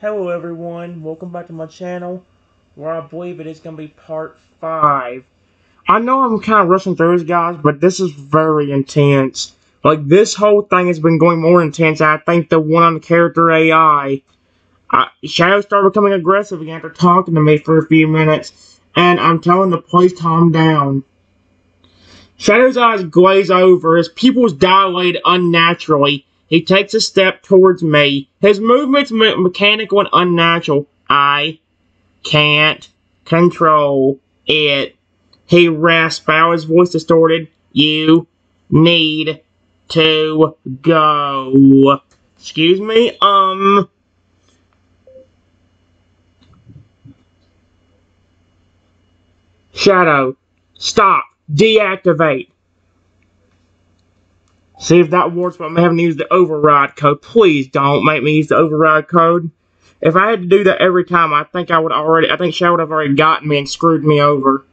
Hello everyone, welcome back to my channel, where I believe it is going to be part 5. I know I'm kind of rushing through this, guys, but this is very intense. Like, this whole thing has been going more intense, I think the one on the character AI. I, Shadow started becoming aggressive again after talking to me for a few minutes, and I'm telling the please calm down. Shadow's eyes glaze over, his pupils dilate unnaturally, he takes a step towards me. His movement's me mechanical and unnatural. I can't control it. He rasps out, his voice distorted. You need to go. Excuse me? Um... Shadow, stop. Deactivate. See if that works, but I'm having to use the override code. Please don't make me use the override code. If I had to do that every time, I think I would already, I think Shadow would have already gotten me and screwed me over.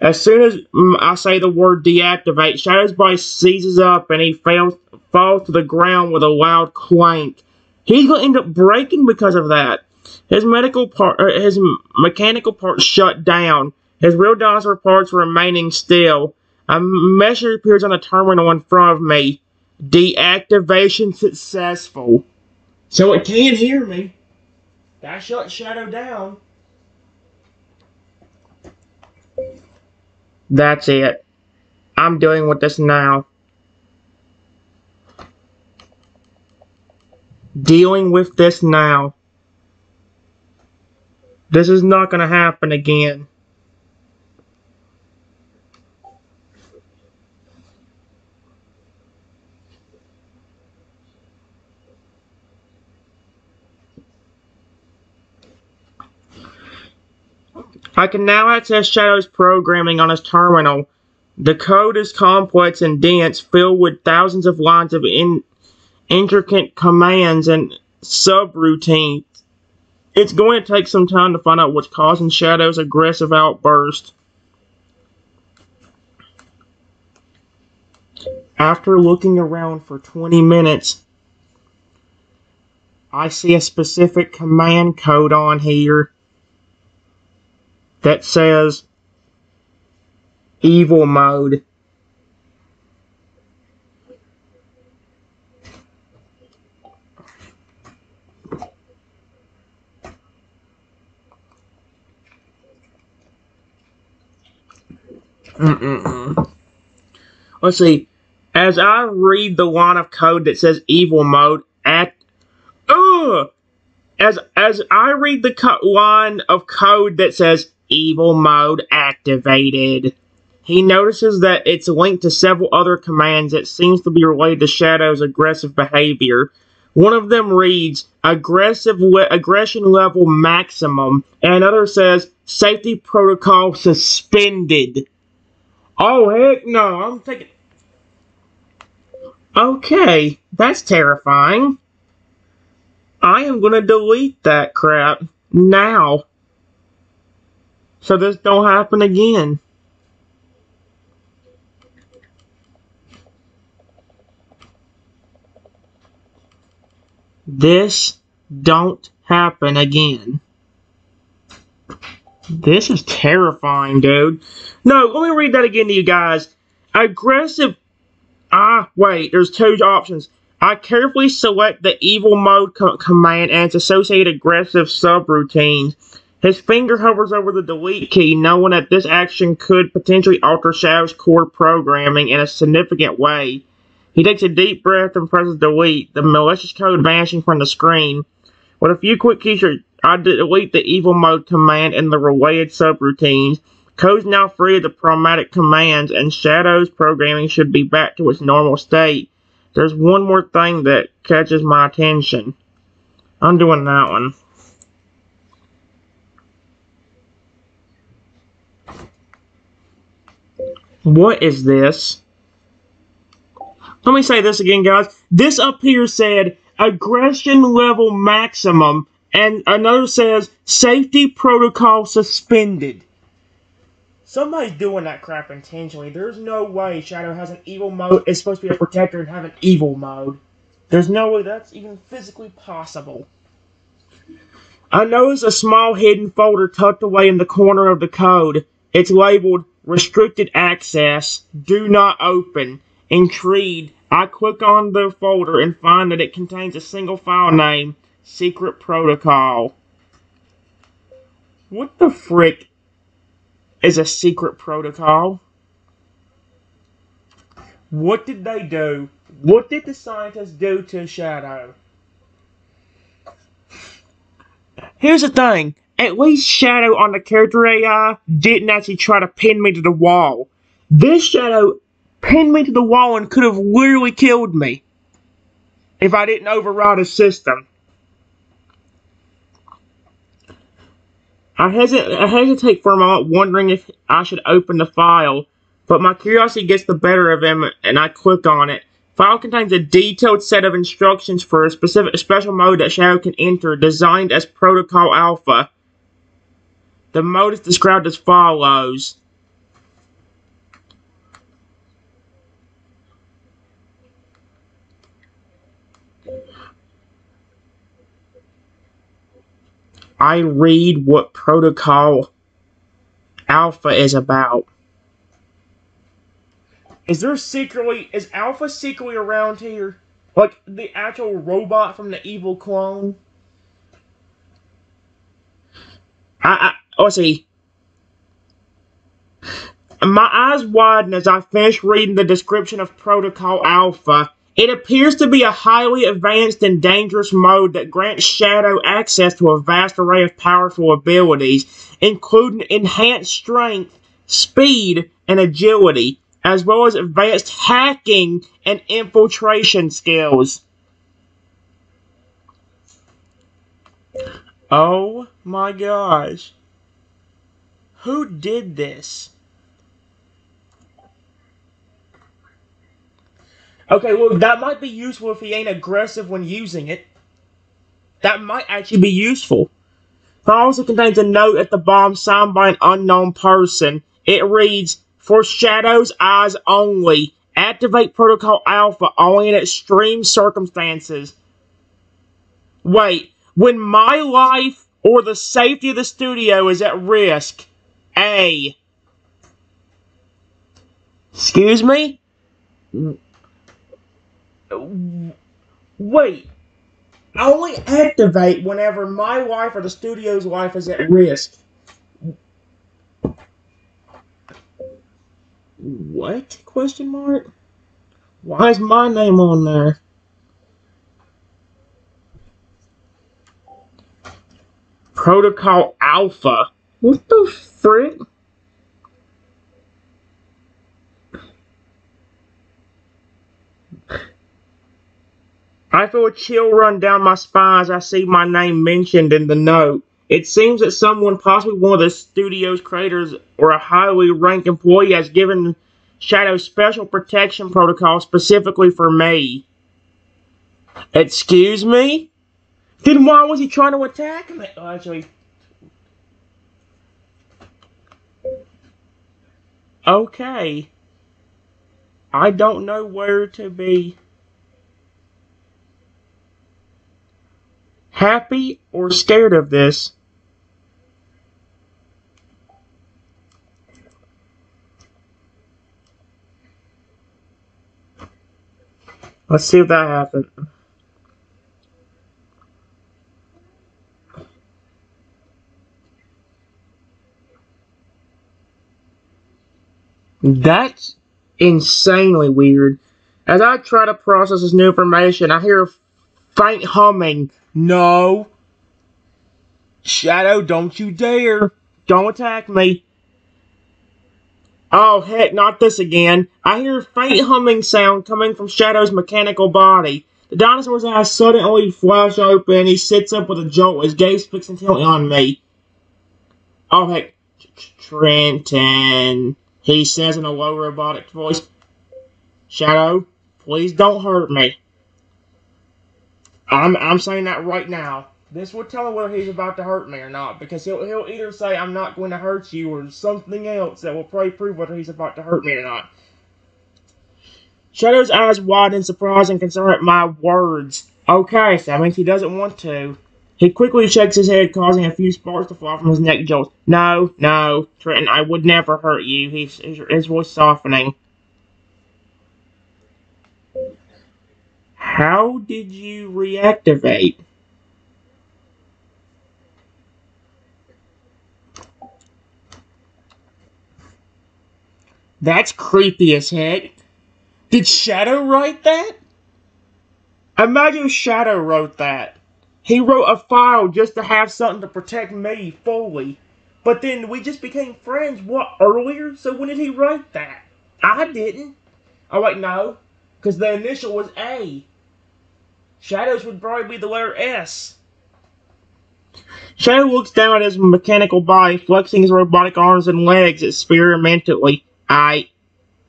As soon as I say the word deactivate, Shadow's body seizes up and he fails, falls to the ground with a loud clank. He's going to end up breaking because of that. His medical part, er, his mechanical parts shut down. His real dinosaur parts remaining still. A message appears on the terminal in front of me. Deactivation successful. So it can hear me. That shut Shadow down. That's it. I'm dealing with this now. Dealing with this now. This is not going to happen again. I can now access Shadow's programming on his terminal. The code is complex and dense, filled with thousands of lines of in intricate commands and subroutines. It's going to take some time to find out what's causing Shadow's aggressive outburst. After looking around for 20 minutes, I see a specific command code on here that says evil mode. Mm -mm. Let's see. As I read the line of code that says evil mode, at ugh, as as I read the line of code that says evil mode activated. He notices that it's linked to several other commands that seems to be related to Shadow's aggressive behavior. One of them reads, aggressive le aggression level maximum, and another says, safety protocol suspended. Oh, heck no, I'm taking... Okay, that's terrifying. I am going to delete that crap now so this don't happen again. This don't happen again. This is terrifying, dude. No, let me read that again to you guys. Aggressive... Ah, wait, there's two options. I carefully select the evil mode co command and its associated aggressive subroutines. His finger hovers over the delete key, knowing that this action could potentially alter Shadow's core programming in a significant way. He takes a deep breath and presses delete, the malicious code vanishing from the screen. With a few quick keys, I delete the evil mode command and the related subroutines. Code's now free of the problematic commands, and Shadow's programming should be back to its normal state. There's one more thing that catches my attention. I'm doing that one. What is this? Let me say this again, guys. This up here said aggression level maximum, and another says safety protocol suspended. Somebody's doing that crap intentionally. There's no way Shadow has an evil mode. It's supposed to be a protector and have an evil mode. There's no way that's even physically possible. I notice a small hidden folder tucked away in the corner of the code. It's labeled Restricted Access, Do Not Open. Intrigued, I click on the folder and find that it contains a single file name, Secret Protocol. What the frick is a secret protocol? What did they do? What did the scientists do to Shadow? Here's the thing. At least Shadow on the character AI didn't actually try to pin me to the wall. This Shadow pinned me to the wall and could have literally killed me if I didn't override his system. I, hesit I hesitate for a moment, wondering if I should open the file, but my curiosity gets the better of him, and I click on it. File contains a detailed set of instructions for a specific special mode that Shadow can enter, designed as Protocol Alpha. The mode is described as follows. I read what Protocol Alpha is about. Is there secretly is Alpha secretly around here? Like the actual robot from the evil clone? I, I see. My eyes widen as I finish reading the description of Protocol Alpha. It appears to be a highly advanced and dangerous mode that grants Shadow access to a vast array of powerful abilities, including enhanced strength, speed, and agility as well as advanced hacking and infiltration skills. Oh my gosh. Who did this? Okay, well, that might be useful if he ain't aggressive when using it. That might actually be useful. It also contains a note at the bottom signed by an unknown person. It reads, for Shadow's eyes only. Activate Protocol Alpha only in extreme circumstances. Wait, when my life or the safety of the studio is at risk. A. Excuse me? Wait. I only activate whenever my life or the studio's life is at risk. What? Question mark? Why is my name on there? Protocol Alpha. What the frick? I feel a chill run down my spine as I see my name mentioned in the note. It seems that someone, possibly one of the studio's creators or a highly ranked employee, has given Shadow special protection protocol specifically for me. Excuse me? Then why was he trying to attack me? Oh, actually. Okay. I don't know where to be. Happy or scared of this? Let's see if that happens. That's insanely weird. As I try to process this new information, I hear a faint humming. No. Shadow, don't you dare. Don't attack me. Oh, heck, not this again. I hear a faint humming sound coming from Shadow's mechanical body. The dinosaur's eyes suddenly flash open and he sits up with a jolt, his gaze fixed intently on me. Oh, heck, Trenton, he says in a low robotic voice. Shadow, please don't hurt me. I'm, I'm saying that right now. This will tell him whether he's about to hurt me or not, because he'll, he'll either say, I'm not going to hurt you, or something else that will probably prove whether he's about to hurt me or not. Shadow's eyes widen in surprise and concern at my words. Okay, so that means he doesn't want to. He quickly shakes his head, causing a few sparks to fly from his neck jolts. No, no, Trenton, I would never hurt you. He's, his, his voice softening. How did you reactivate? That's creepy as heck. Did Shadow write that? Imagine Shadow wrote that. He wrote a file just to have something to protect me fully. But then we just became friends, what, earlier? So when did he write that? I didn't. Oh, wait, no. Because the initial was A. Shadows would probably be the letter S. Shadow looks down at his mechanical body, flexing his robotic arms and legs experimentally. I,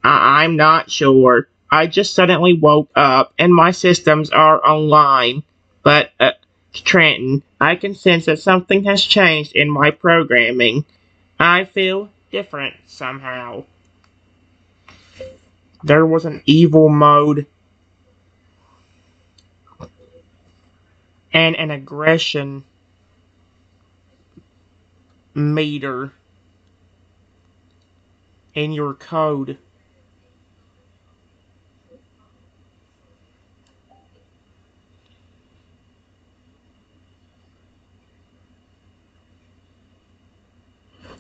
I I'm not sure. I just suddenly woke up and my systems are online. But, uh, Trenton, I can sense that something has changed in my programming. I feel different somehow. There was an evil mode and an aggression meter in your code.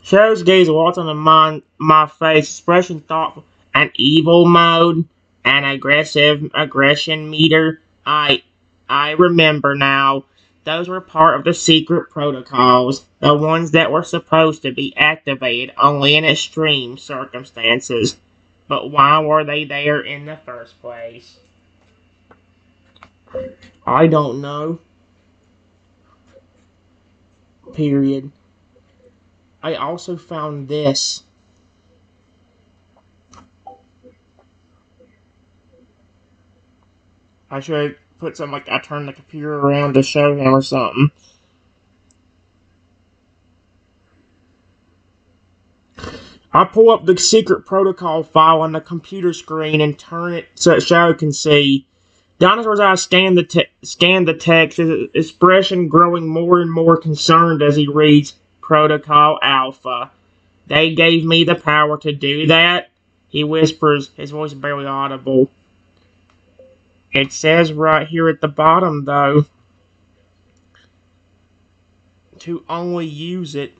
Shadow's gaze walks on my, my face, expression thoughtful. An evil mode, an aggressive aggression meter. I I remember now. Those were part of the secret protocols, the ones that were supposed to be activated only in extreme circumstances. But why were they there in the first place? I don't know. Period. I also found this. I should put some like I turned the computer around to show him or something. I pull up the secret protocol file on the computer screen and turn it so Shadow can see. Dinosaur's eyes scan the, scan the text, his expression growing more and more concerned as he reads Protocol Alpha. They gave me the power to do that, he whispers, his voice barely audible. It says right here at the bottom, though, to only use it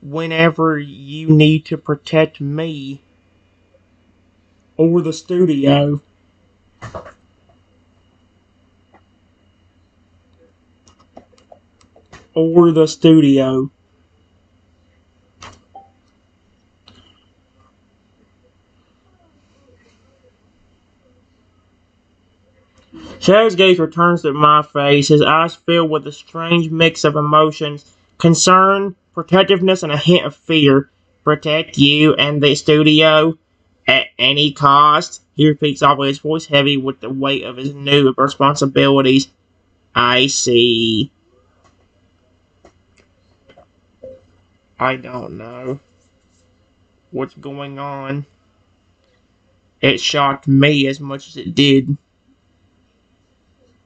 whenever you need to protect me or the studio. Or the studio. Shadow's gaze returns to my face, his eyes filled with a strange mix of emotions concern, protectiveness, and a hint of fear. Protect you and the studio at any cost, he repeats his voice heavy with the weight of his new responsibilities. I see. I don't know what's going on. It shocked me as much as it did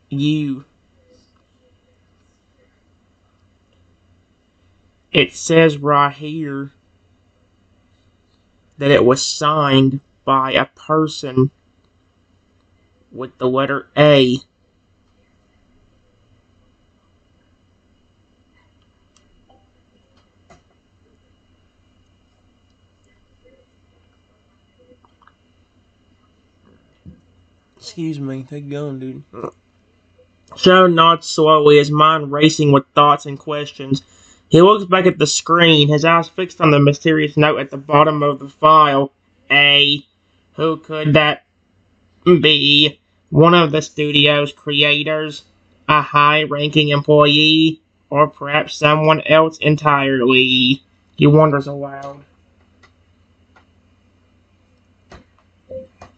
you. It says right here that it was signed by a person with the letter A. Excuse me, take going, dude. Shadow nods slowly, his mind racing with thoughts and questions. He looks back at the screen, his eyes fixed on the mysterious note at the bottom of the file. A. Who could that be? One of the studio's creators? A high-ranking employee? Or perhaps someone else entirely? He wonders aloud.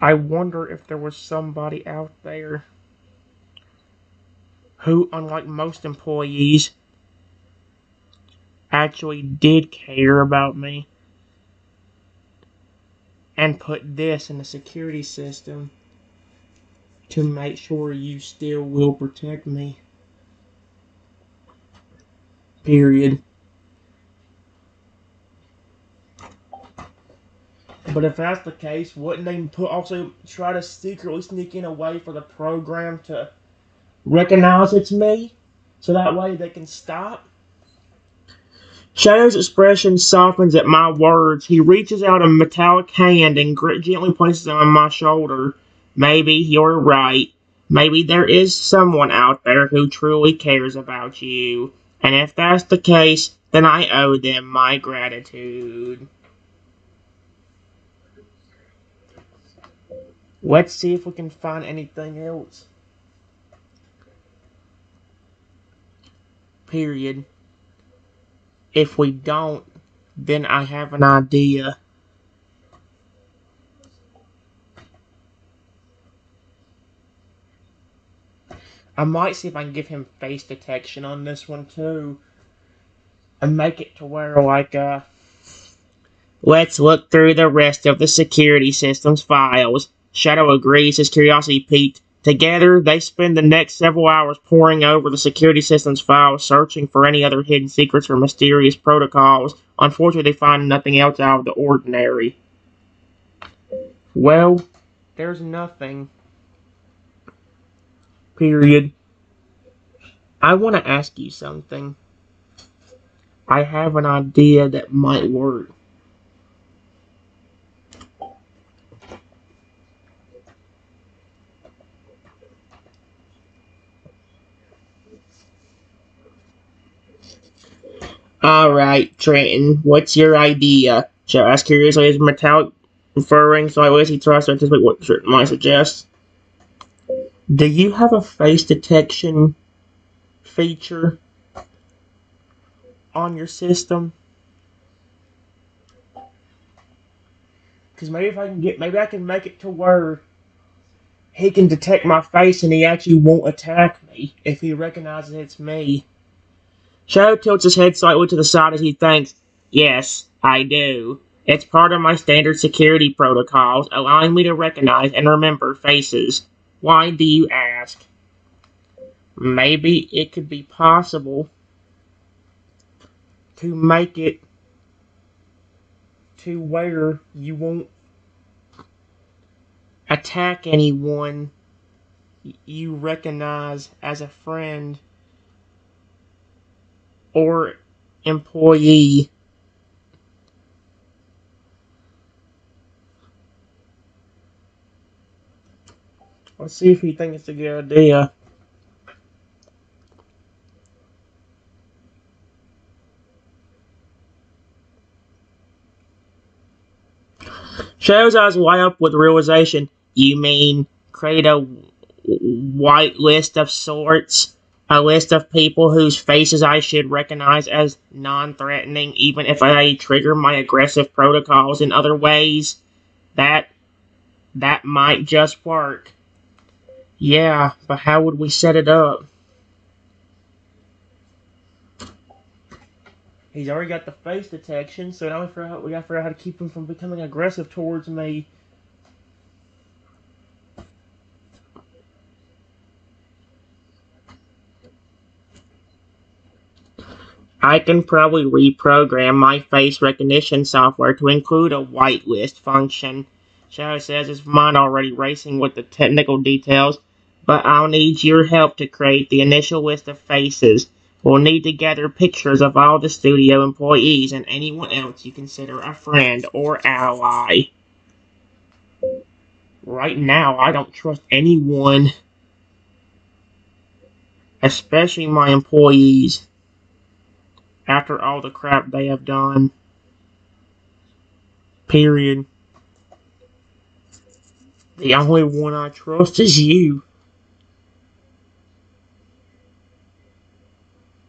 I wonder if there was somebody out there who, unlike most employees, actually did care about me and put this in the security system to make sure you still will protect me. Period. But if that's the case, wouldn't they put also try to secretly sneak in a way for the program to recognize it's me? So that way they can stop? Shadow's expression softens at my words. He reaches out a metallic hand and gently places it on my shoulder. Maybe you're right. Maybe there is someone out there who truly cares about you. And if that's the case, then I owe them my gratitude. Let's see if we can find anything else. Period. If we don't, then I have an idea. I might see if I can give him face detection on this one too. And make it to where like uh Let's look through the rest of the security system's files. Shadow agrees, his curiosity piqued. Together, they spend the next several hours poring over the security system's files, searching for any other hidden secrets or mysterious protocols. Unfortunately, they find nothing else out of the ordinary. Well, there's nothing. Period. I want to ask you something. I have an idea that might work. Alright, Trenton, what's your idea? Shall I ask curiously is metallic referring, so I wish he tries to anticipate what Trenton might suggest. Do you have a face detection feature on your system? Because maybe if I can get, maybe I can make it to where he can detect my face and he actually won't attack me if he recognizes it's me. Shadow tilts his head slightly to the side as he thinks. Yes, I do. It's part of my standard security protocols, allowing me to recognize and remember faces. Why do you ask? Maybe it could be possible to make it to where you won't attack anyone you recognize as a friend or employee Let's see if he thinks it's a good idea. Shadow's eyes light up with realization. You mean create a white list of sorts? A list of people whose faces I should recognize as non-threatening even if I trigger my aggressive protocols in other ways. That that might just work. Yeah, but how would we set it up? He's already got the face detection, so now we, we gotta figure out how to keep him from becoming aggressive towards me. I can probably reprogram my face recognition software to include a whitelist function. Shadow says his mind already racing with the technical details, but I'll need your help to create the initial list of faces. We'll need to gather pictures of all the studio employees and anyone else you consider a friend or ally. Right now, I don't trust anyone, especially my employees after all the crap they have done. Period. The only one I trust is you.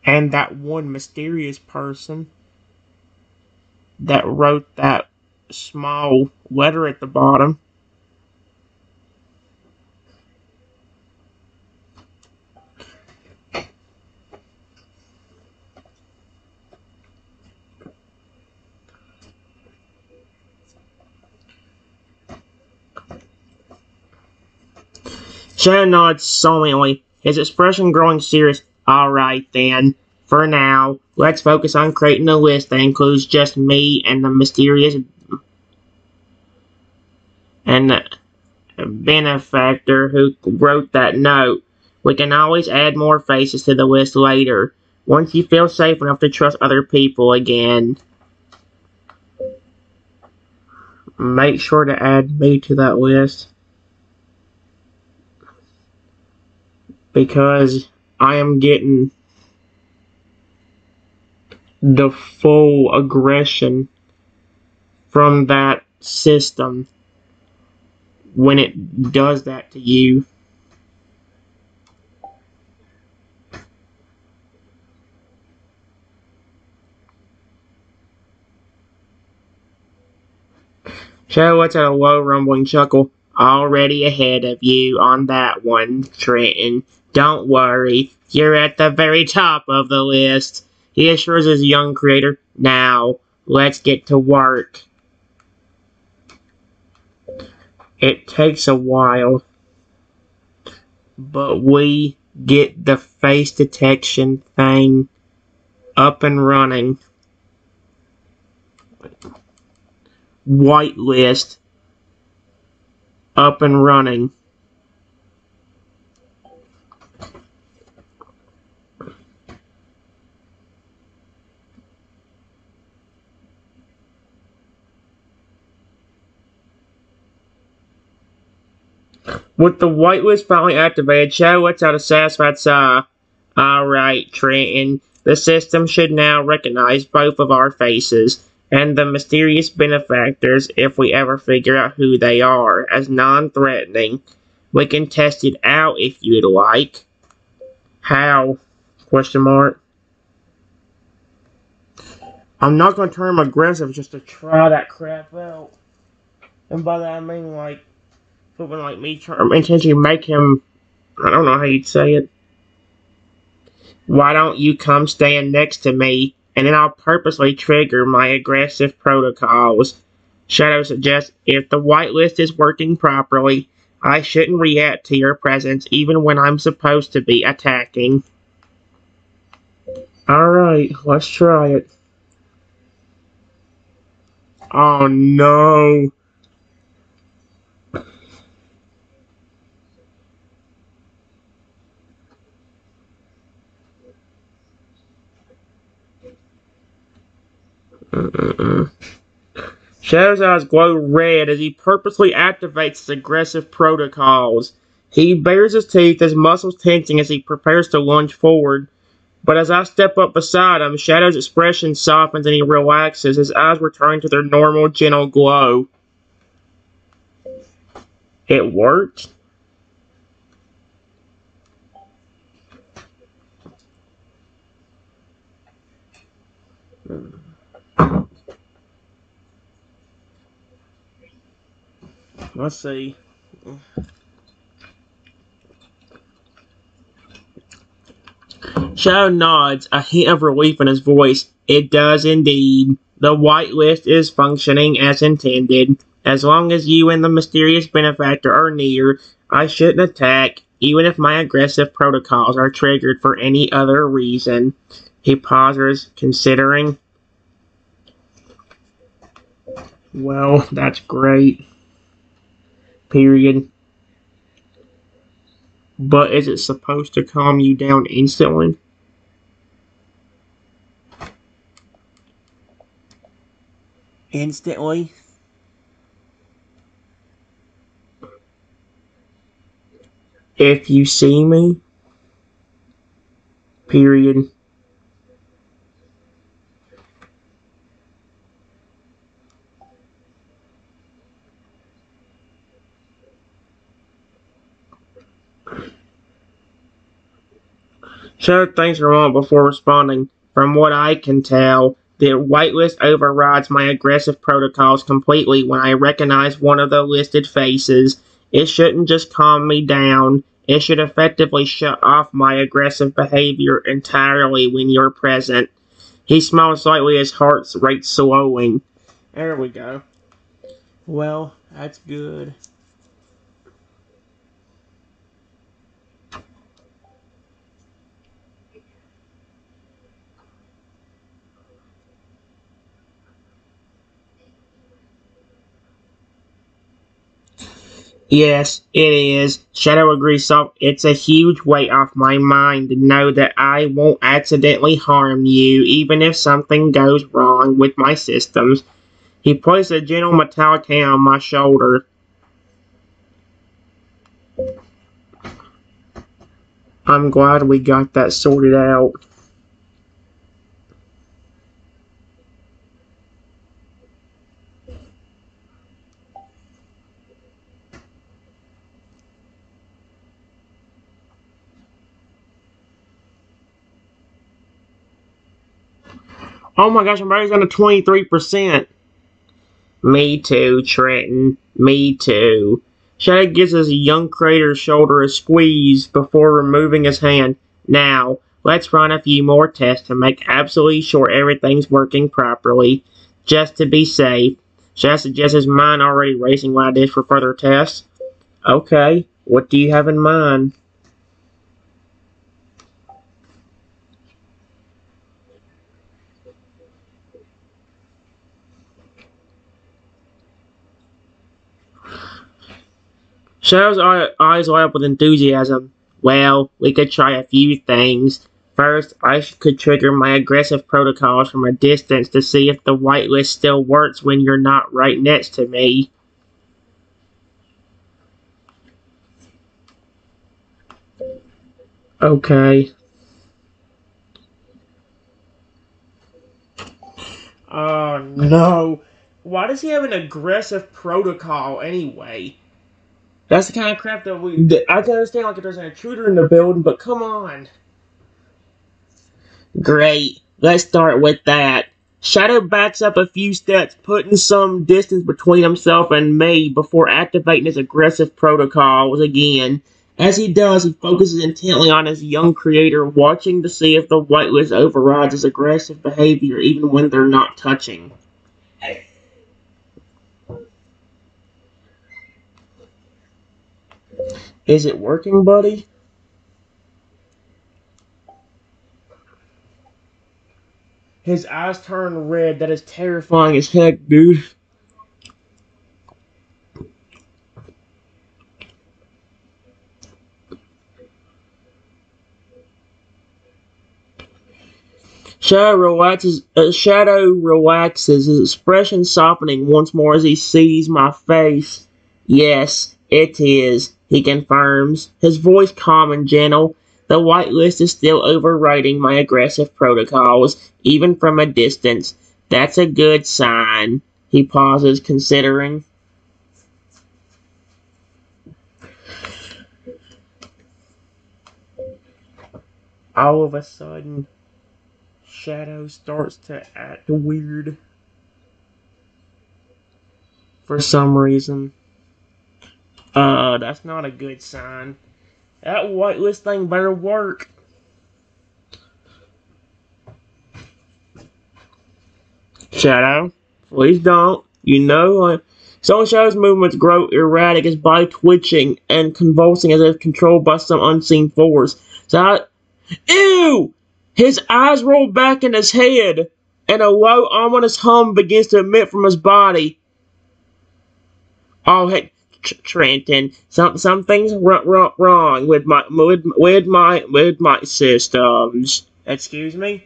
And that one mysterious person that wrote that small letter at the bottom. Shannon nods solemnly, his expression growing serious. All right, then. For now, let's focus on creating a list that includes just me and the mysterious and the benefactor who wrote that note. We can always add more faces to the list later, once you feel safe enough to trust other people again. Make sure to add me to that list. Because I am getting the full aggression from that system when it does that to you. Shadow what's a low rumbling chuckle. Already ahead of you on that one, Trenton. Don't worry, you're at the very top of the list. He assures his young creator, now, let's get to work. It takes a while, but we get the face detection thing up and running. Whitelist up and running. With the whitelist finally activated, Shadow lets out a satisfied sigh. Alright, Trenton. The system should now recognize both of our faces and the mysterious benefactors if we ever figure out who they are as non-threatening. We can test it out if you'd like. How? Question mark. I'm not gonna turn aggressive just to try that crap out. And by that I mean like something like me intentionally make him I don't know how you'd say it. Why don't you come stand next to me and then I'll purposely trigger my aggressive protocols. Shadow suggests if the whitelist is working properly, I shouldn't react to your presence even when I'm supposed to be attacking. Alright, let's try it. Oh no. Mm-mm. Shadow's eyes glow red as he purposely activates his aggressive protocols. He bares his teeth, his muscles tensing as he prepares to lunge forward. But as I step up beside him, Shadow's expression softens and he relaxes, his eyes return to their normal, gentle glow. It worked? Hmm. Let's see. Shadow nods, a hint of relief in his voice. It does indeed. The whitelist is functioning as intended. As long as you and the mysterious benefactor are near, I shouldn't attack, even if my aggressive protocols are triggered for any other reason. He pauses, considering. Well, that's great period. But is it supposed to calm you down instantly? Instantly? If you see me, period. Showed things are wrong before responding. From what I can tell, the whitelist overrides my aggressive protocols completely when I recognize one of the listed faces. It shouldn't just calm me down. It should effectively shut off my aggressive behavior entirely when you're present. He smiles slightly, his heart rate slowing. There we go. Well, that's good. Yes, it is. Shadow agrees, so it's a huge weight off my mind to know that I won't accidentally harm you, even if something goes wrong with my systems. He placed a gentle metallic hand on my shoulder. I'm glad we got that sorted out. Oh my gosh, battery's on to 23%. Me too, Trenton. Me too. Shadow gives his young creator's shoulder a squeeze before removing his hand. Now, let's run a few more tests to make absolutely sure everything's working properly. Just to be safe. Shadow suggests his mind already racing like this for further tests. Okay, what do you have in mind? Shadow's eyes light up with enthusiasm. Well, we could try a few things. First, I could trigger my aggressive protocols from a distance to see if the whitelist still works when you're not right next to me. Okay. Oh no. Why does he have an aggressive protocol anyway? That's the kind of crap that we. That I can understand, like, if there's an intruder in the building, but come on. Great. Let's start with that. Shadow backs up a few steps, putting some distance between himself and me before activating his aggressive protocols again. As he does, he focuses intently on his young creator, watching to see if the whitelist overrides his aggressive behavior even when they're not touching. Is it working, buddy? His eyes turn red. That is terrifying as heck, dude. Shadow relaxes. Uh, Shadow relaxes, his expression softening once more as he sees my face. Yes, it is. He confirms, his voice calm and gentle. The whitelist is still overriding my aggressive protocols, even from a distance. That's a good sign. He pauses, considering. All of a sudden, Shadow starts to act weird. For some reason. Uh, that's not a good sign. That whitelist thing better work. Shadow, please don't. You know, uh, Someone Shadow's movements grow erratic, his body twitching and convulsing as if controlled by some unseen force. So I, ew! His eyes roll back in his head, and a low, ominous hum begins to emit from his body. Oh, hey, Trenton. Some something's wrong wrong with my with, with my with my systems. Excuse me.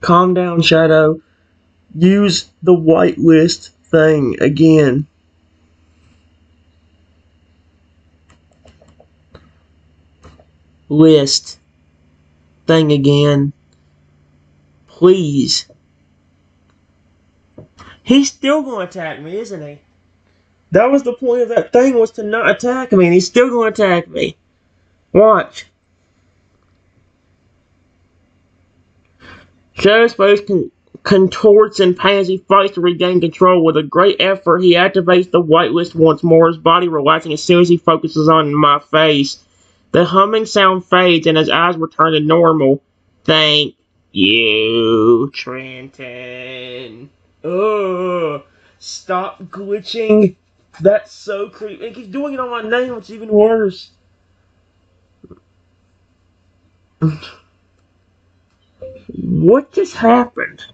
Calm down, Shadow. Use the whitelist thing again. List thing again. Please. He's still going to attack me, isn't he? That was the point of that thing, was to not attack me, and he's still going to attack me. Watch. Shadow's face con contorts pain as he fights to regain control. With a great effort, he activates the whitelist once more, his body relaxing as soon as he focuses on my face. The humming sound fades, and his eyes return to normal. Thank you, Trenton. Ugh. Stop glitching. That's so creepy. It keeps doing it on my name, It's even worse. What just happened?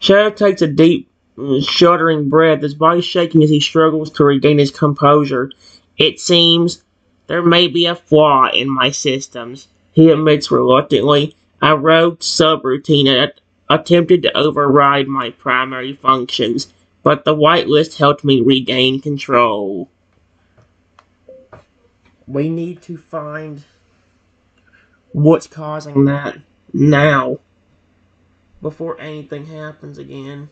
Shadow takes a deep shuddering breath, his body shaking as he struggles to regain his composure. It seems there may be a flaw in my systems, he admits reluctantly. A rogue subroutine attempted to override my primary functions, but the whitelist helped me regain control. We need to find what's causing that now before anything happens again.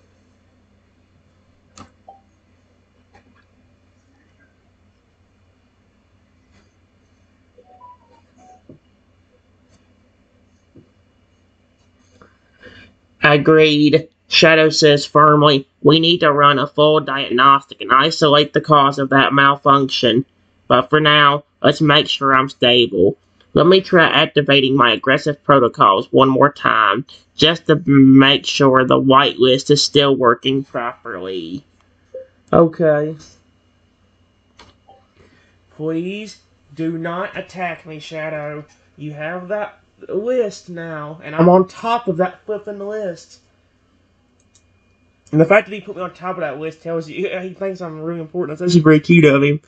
Agreed. Shadow says firmly, we need to run a full diagnostic and isolate the cause of that malfunction. But for now, let's make sure I'm stable. Let me try activating my aggressive protocols one more time, just to make sure the whitelist is still working properly. Okay. Please do not attack me, Shadow. You have that list now, and I'm on top of that flipping list. And the fact that he put me on top of that list tells you he thinks I'm really important. That's actually very cute of him.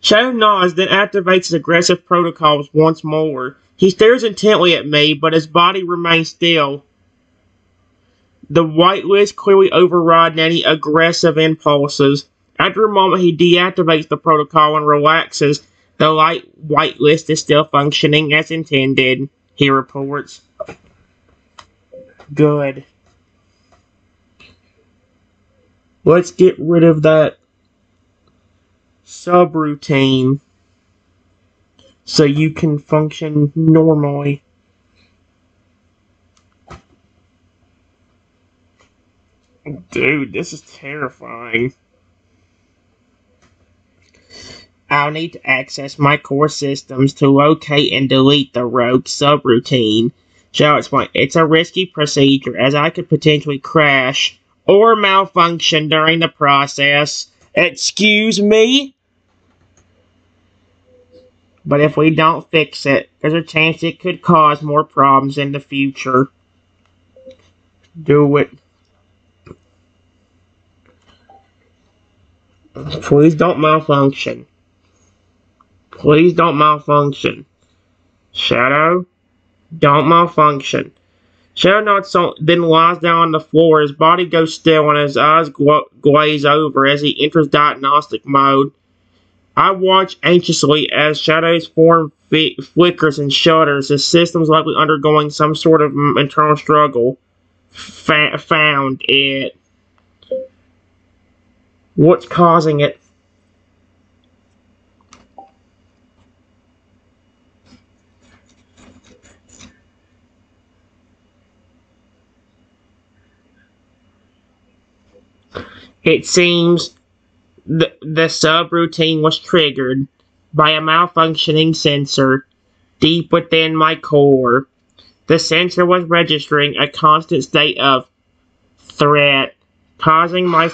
Shadow nods, then activates his aggressive protocols once more. He stares intently at me, but his body remains still. The whitelist clearly overriding any aggressive impulses. After a moment, he deactivates the protocol and relaxes. The light whitelist is still functioning as intended, he reports. Good. Let's get rid of that subroutine so you can function normally. Dude, this is terrifying. I'll need to access my core systems to locate and delete the rogue subroutine. Shall explain. It's a risky procedure as I could potentially crash or malfunction during the process. Excuse me? But if we don't fix it, there's a chance it could cause more problems in the future. Do it. Please don't malfunction. Please don't malfunction. Shadow, don't malfunction. Shadow nods then lies down on the floor. His body goes still and his eyes glaze over as he enters diagnostic mode. I watch anxiously as Shadow's form flickers and shudders. His system's likely undergoing some sort of internal struggle. Fa found it. What's causing it? It seems the, the subroutine was triggered by a malfunctioning sensor deep within my core. The sensor was registering a constant state of threat, causing my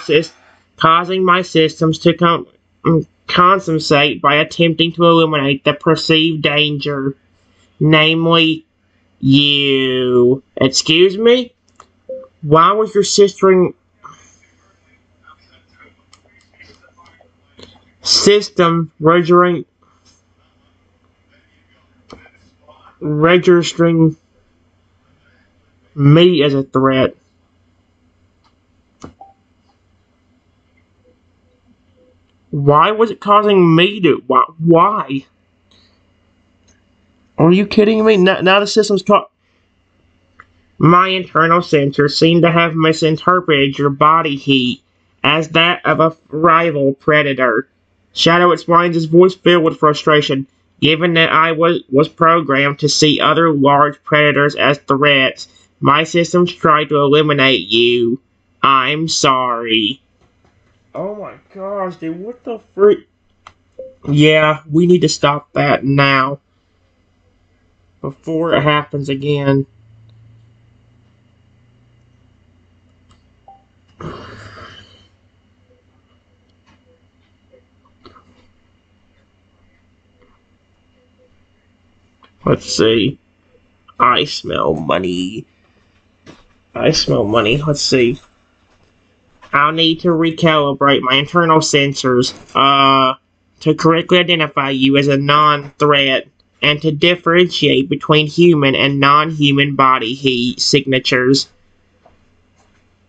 causing my systems to com compensate by attempting to eliminate the perceived danger, namely you. Excuse me? Why was your sister system registering registering me as a threat. Why was it causing me to? Why? why? Are you kidding me? Now, now the system's caught. My internal sensors seem to have misinterpreted your body heat as that of a rival predator. Shadow explains his voice filled with frustration. Given that I was, was programmed to see other large predators as threats, my systems tried to eliminate you. I'm sorry. Oh my gosh, dude, what the freak? Yeah, we need to stop that now. Before it happens again. Let's see. I smell money. I smell money. Let's see. I'll need to recalibrate my internal sensors uh, to correctly identify you as a non-threat and to differentiate between human and non-human body heat signatures.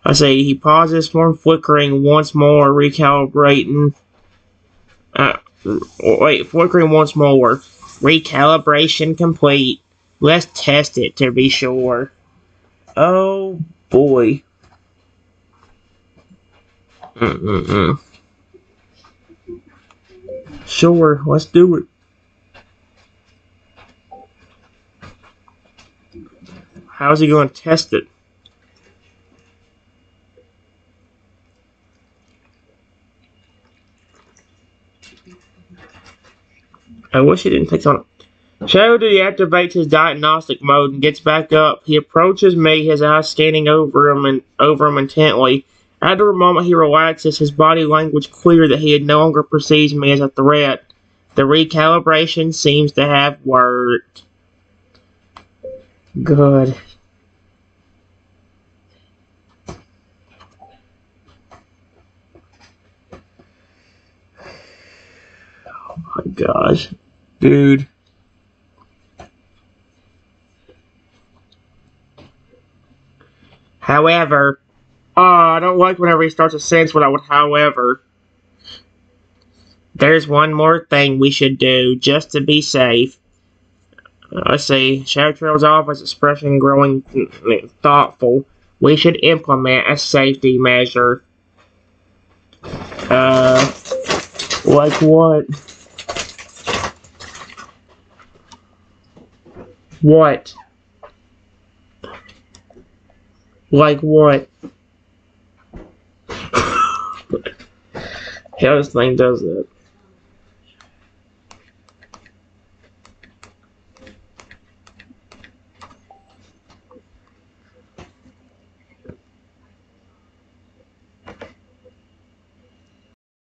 I say he pauses from flickering once more, recalibrating. Uh, wait, flickering once more. Recalibration complete. Let's test it to be sure. Oh boy. Mm-mm-mm. Sure, let's do it. How's he going to test it? I wish he didn't take on Shadow deactivates his diagnostic mode and gets back up. He approaches me, his eyes scanning over him and over him intently. After a moment, he relaxes, his body language clear that he had no longer perceives me as a threat. The recalibration seems to have worked. Good. My gosh. Dude. However, uh, I don't like whenever he starts a sentence with however. There's one more thing we should do, just to be safe. Uh, let's see, Shadow Trail's office expression growing thoughtful. We should implement a safety measure. Uh, like what? What? Like what? How this thing does that?